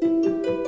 Música